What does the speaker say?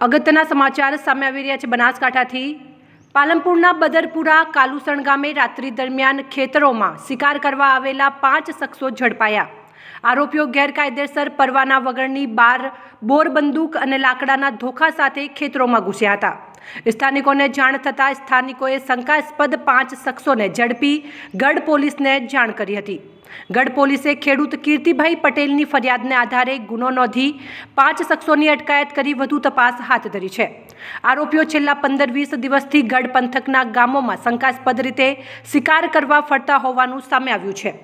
અગત્યના સમાચાર સામે આવી રહ્યા છે બનાસકાંઠાથી. પાલનપુરના બદરપુરા કાલુસણ ગામે રાત્રિ દરમિયાન ખેતરોમાં શિકાર કરવા આવેલા પાંચ શખ્સો ઝડપાયા. આરોપીઓ ગેરકાયદેસર પરવાના વગરની બાર, બોર બંદૂક અને લાકડાના ધોખા સાથે ખેતરોમાં ઘૂસ્યા હતા. સ્થાનિકોને જાણ થતાં સ્થાનિકોએ શંકાસ્પદ પાંચ શખ્સોને ઝડપી ગઢ પોલીસને જાણ કરી હતી. ગઢ પોલીસે ખેડૂત કીર્તિભાઈ પટેલની ફરિયાદને આધારે ગુનો નોંધી પાંચ શખ્સોની અટકાયત કરી વધુ તપાસ હાથ ધરી છે. આરોપીઓ છેલ્લા પંદર વીસ દિવસથી ગઢ પંથકના ગામોમાં શંકાસ્પદ રીતે શિકાર કરવા ફરતા હોવાનું સામે આવ્યું છે.